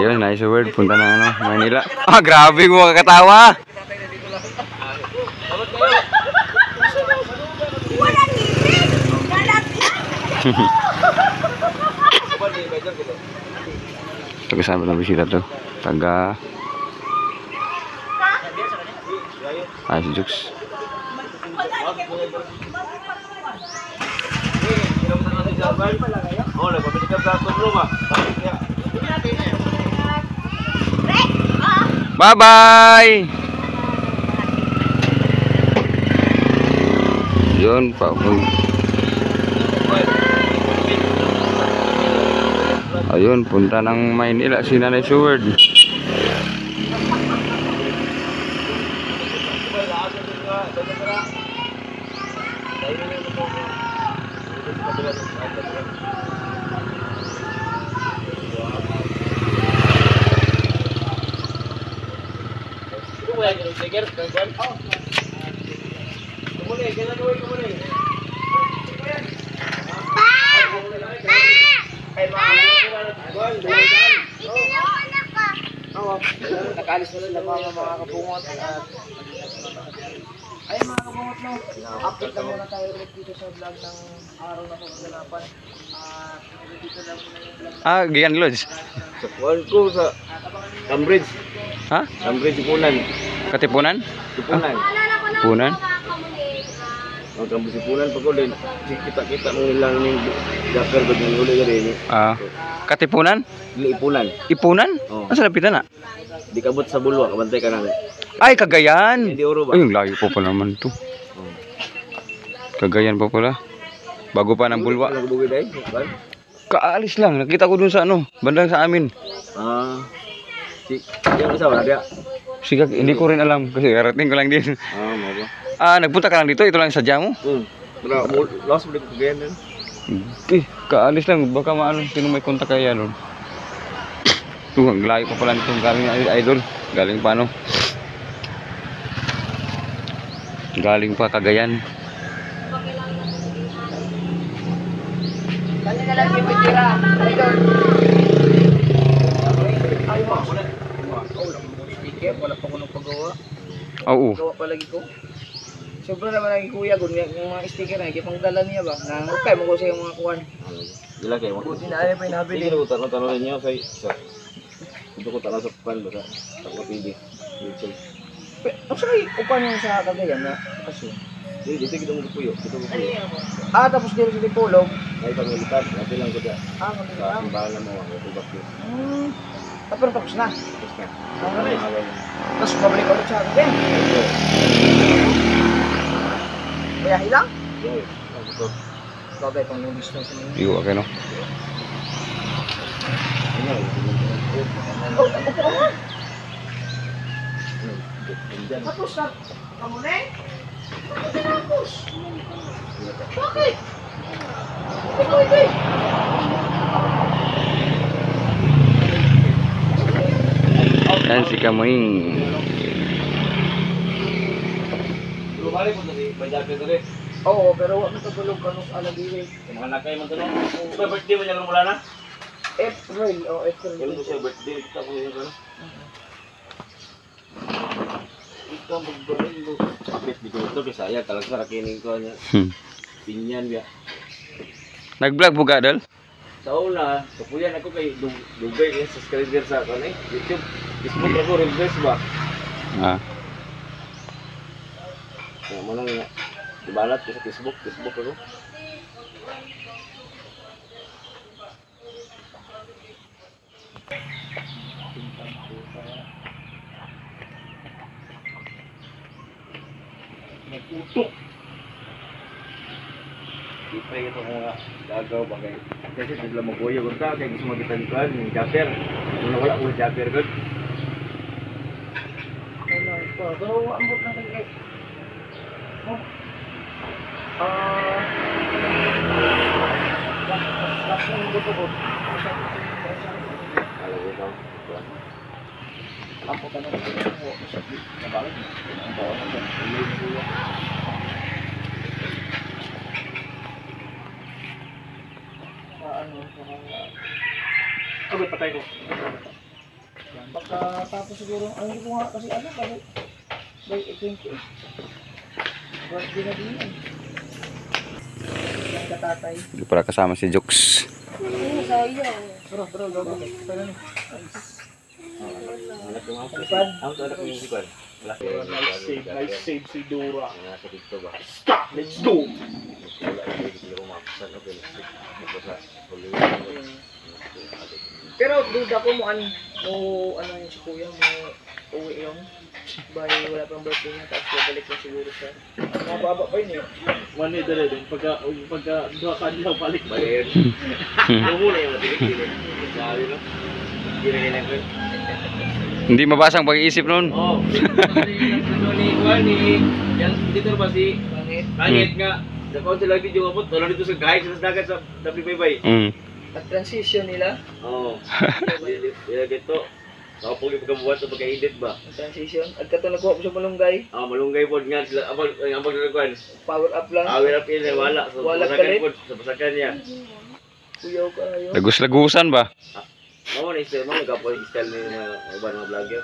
Ayun, nice word. Punta na ano, Manila. Ah, grabe mo kakatawa. Wala ngipin! Wala Ito kasama ng bisita to. Taga... Ah, si Jux. Oh, nagpapit ka sa tulong ah. Bye-bye! Yun, pa. Ayun, punta ng Maynila si Nanay Seward. Nakalis na sila mga mga kabungot at Ayun mga kabungot no, update lang muna tayo ulit dito sa vlog ng araw na pagkalapan. At dito lang muna yung vlog. Ah, Gigan Lodge. Kuwan ko sa Cambridge. Ha? Cambridge Ipunan. Katipunan? Ipunan. Punan? Ang Cambridge Ipunan pag ko din. Kita-kita mo nilang yung jacker ko yung uli ka rin. Ah, Katipunan? Ipunan. Ipunan? Oo. Asa lapitan na? Di kabot sa bulwa, kabantay ka namin. Ay, Cagayan. Hindi oro ba? Ay, yung layo pa pala naman to. Oh. Cagayan pa pala. Bago pa ng bulwa. Kuwan? Kaalis lang. Nakita ko dun sa ano, bandang sa amin. Ah. Si, yung asawa na dia. Sige, hindi ko rin alam kasi karating ko lang din. Ah, mo ba? Ah, nagpunta ka lang dito, ito lang sa mo. Hmm. Mo lost mo din ko ganyan din. Eh, kaalis lang, baka maano, sino may kontak kaya nun. Ito, ang layo pa pala nito, galing idol. Galing pa ano? Galing pa Cagayan. Dali na lang yung pitira. Idol. Ay, wala. Oh, wala mo sticker, wala pa ko nang paggawa. Oo. Gawa pa lagi ko. Sobra naman ang kuya gun yung mga sticker na kipang dala niya ba. Nang okay mo ko sa mga kuwan. Gila kayo. Buti na ay pa Sige inabili. na ko tanong tanong niyo sa sa. Ito ko tanong sa pan ba sa sa PD. YouTube. Ang sakay upan yung sa Cagayan na kaso. Dito dito kita mo puyo. Dito mo puyo. Ah, tapos dito sa Dipolog. Ay pamilitar, natin lang ko dia. Ah, Sa kanila. simbahan na mo tubak yun. Hmm. Pero tapos na. Tapos na. Ang Ay, galing. awal. Tapos babalik ulit sa akin. Kaya hilang? Ako to. Bagay pang yung distance yun. Iyo, okay no? Oh, upo ka nga. Tapos na. Kamu na eh. Bakit tinapos? Bakit? Ikaw ito eh. Yan si Kamuing. Lumali po tadi, bajape tadi. Oo, pero wag mo tagulog ka nung alagiri. Mga nakay man tanong. Sa birthday mo niya mula na? April o April. Kailan ko siya birthday, kita ko yun ano. Ikaw ang pagbarin mo. Kapit di ko ito, bisaya, talag sa rakining ko niya. Pinyan biya. Nag-vlog po ka, Dal? Sa una, kapuyan ako kay Dug- Dugay sa subscriber sa ano eh, YouTube. Facebook ako, reverse ba? Ah. Kaya mo nang ibalat ko sa Facebook, Facebook ako. Nagputok. Di pa ito mga gagaw bagay. Kasi sila magoyo ka, kaya gusto makita ni Kwan, yung japper. Kung wala ko japper ko. Ano ito? Pero ambot na kay Oh. Ah. Last na yung gusto ko. Alam ko ikaw. Kwan. Ampo ka na rin. Nabalik. Ang bawa ko dyan. May buwa. Ano? Okay, patay ko. Baka tapos siguro, ay hindi ko nga kasi ano, kasi by 20 eh. Birthday na din yan. Ang katatay. Hindi pala kasama si Jokes. Bro, bro, bro, bro. Nice save, nice save si Dora. Stop, let's go! Pero duda ko mo ano, mo ano yung si kuya, mo uwi yung by wala pang birthday niya, tapos babalik na siguro siya. Mababa pa yun eh. Mani dala din, pagka, pagka duha ka diha balik ba? Bayar. Ito muna yung matilit. Sabi no? Hindi na ginagawa. Hindi mabasang pag-iisip. Oh, ano Juan ni yang dito ba si Bakit? Pangit nga. Dapat sila video mo tulad dito sa guide sa dagat sa WPB. Mm. At transition nila, Oo. Dila dito. Ako po yung pagkabuhat sa pagka-edit ba? ang transition, at kato nagkuha ko sa malunggay, Ah, malunggay po nga sila. Abang ang pagkakuan. power up lang. Awir up yun eh, wala. So, Wala pasakan po, sa pasakan niya. Kuya ko kayo. Lagus-lagusan ba? Mamo na style mo, nagkapo yung style ni mga uban mga vlogger.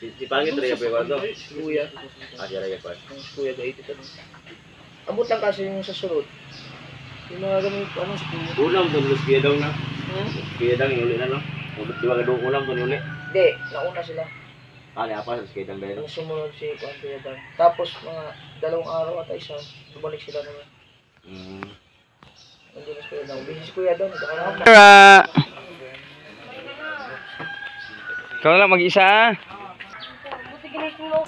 Si, si Pangit rin yung pwede. Kuya. Ah, siya rin yung pwede. Kuya ito tanong. Abot lang kasi yung sa sunod. Yung mga ganun, ano sa kuya. Ulam lulus kaya daw na. Hmm? Kaya daw yung uli na no. Di ba doon ulam to uli? Hindi, nauna sila. Ah, ni apa, lulus kaya daw ba Ang sumunod si Kuya Kuya Dan. Tapos mga dalawang araw at isa, bumalik sila naman. Hmm. Nandun na si Kuya Dan. Busy si Kuya na. Tara! Ikaw lang mag-isa. ah. Buti ginitulog.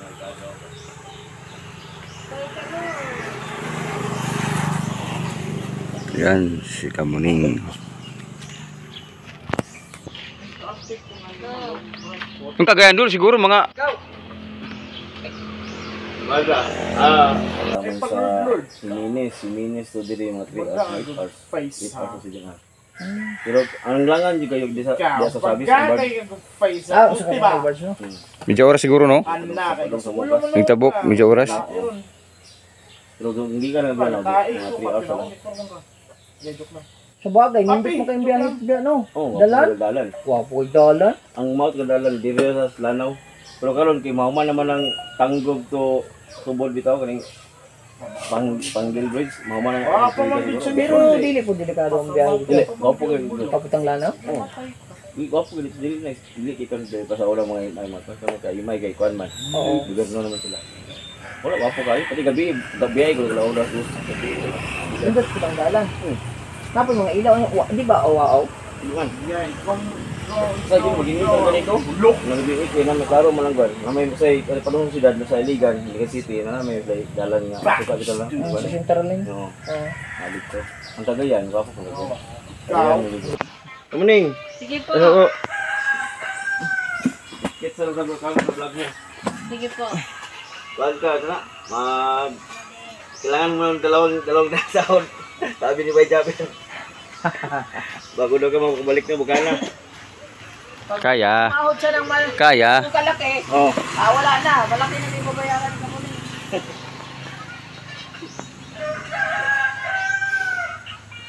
Yan, si Kamuning. Yung kagayan doon siguro mga Baga, ah, Eh, pag Lord, si Minis, si Minis to dili mga 3 hours, 8 hours. face 8 ha. hours si Jangan. Pero ang langan di kayo di sa di Ikaw, sa pag service ng bar. gagay ang face Ah, ha, sa di kanya ba? bars no? medyo oras siguro no? Anak, ay Sa ulo mo lang Nagtabok, ka. medyo oras. Ayun. Pero kung hindi ka na ba Tayo, mga 3 hours kapit lang. ako, ito lang. Sa bagay, nindot mo kayong biyahe biya, no? Oh, Dalan? dalan. Wow, po dalan. Ang mouth ka dalan diri sa Lanao. Pero karon kay mauman naman ang tanggog to tubod bitaw kaning pang panggil bridge mauman ang Ah, pa man dito Pero dili po delikado ang biyahe. dili gopo kay dili Kaputang lana. gopo kay dili na dili pa sa ulang mga ay mga kamo kay imay kay kwan man Oo. gobyerno naman sila wala gopo kayo pati gabi gabi ay ko dos Nindot po ang dalan. Tapos mga ilaw, wa- di ba awaw? Iwan. Yeah, kung Sa din maging ito ganito. Look. Nagbi ito na may klaro malanggan. Na may sa ano pa si dad sa Iligan, Iligan City na may play dalan nga. Sa capital lang. Ang sa sentral line. No, Ah. halit ko. Ang tagayan, gwapo ko. Ikaw. Kumuning. Sige po. Ano ko? Kit sa lugar ka sa vlog mo. Sige po. Wag ka na. Mag kailangan mo ng dalawang dalawang sahod. Sabi ni Bay Jaber. Bago daw ka makabalik na bukana. Kaya. Mahod siya ng mal Kaya. ng kalaki. Oh. Ah, wala na. Malaki na may babayaran ka muna.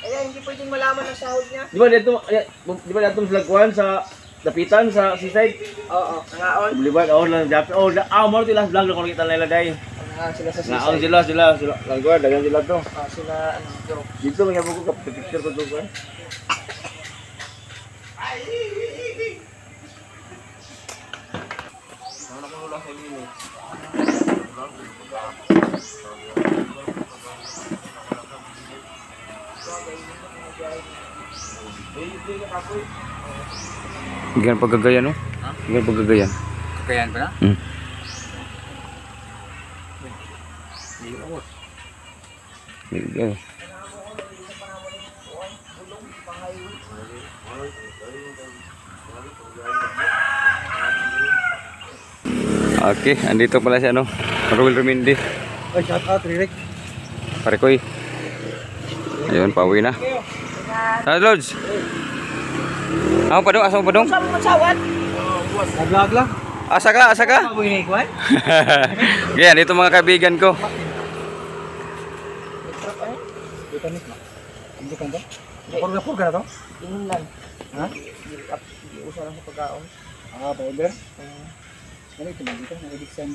Kaya hindi pwedeng malaman ang sahod niya. Di ba dito di ba dito sa lagwan sa dapitan sa seaside? Oo, nangaon. Buliban oh lang dapat oh da ah mo tila vlog na ko kita nila dai. Nangaon sila sa Naon sisay. sila sila sila lagwan dagan sila to. Ah, sila, ano, joke. Dito may ko ka picture ko to ko. Ganyan paggagayan no? Ganyan paggagayan. Kakayan pa na? Hmm. Ganyan. Okay, andito pala si ano, Ruel Rumindi. Ay shout out Ririk. Pare ko eh. Ayun, pauwi na. Sa Lods. Ako pa dong, asa mo pa dong? Magsawat? Naglag lang. Asa ka, asa dito mga kaibigan ko. Hindi ka ba? Purga purga na to? Ingon lang. Ha? usa lang sa pagkaon. Ah, powder? Uh, Ganito lang dito, nag-ibig send.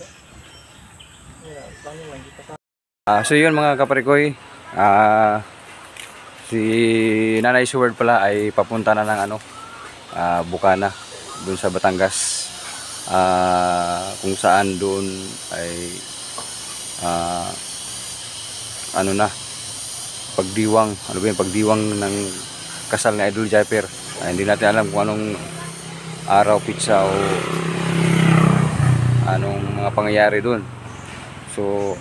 yeah, paano lang dito sa Ah, so yun mga kaparikoy, ah si Nanay Seward pala ay papunta na ng ano, ah, Bukana, doon sa Batangas. Ah, kung saan doon ay ah, ano na, pagdiwang, ano ba yung pagdiwang ng kasal ni Idol Japer. Ah, hindi natin alam kung anong araw, pizza o anong mga pangyayari doon. So,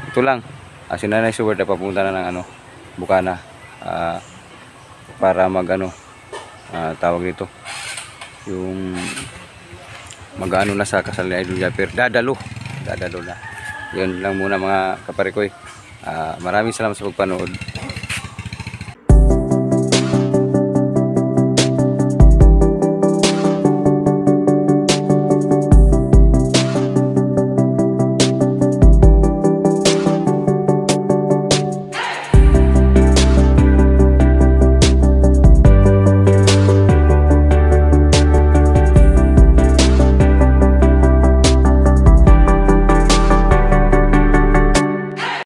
ito lang. Uh, si Nanay Seward ay papunta na ng ano Bukana ah, para mag ano ah, tawag dito yung mag-ano na sa kasal ni Idol Japper dadalo. Dadalo na. Yun lang muna mga kaparikoy Ah, maraming salamat sa pagpanood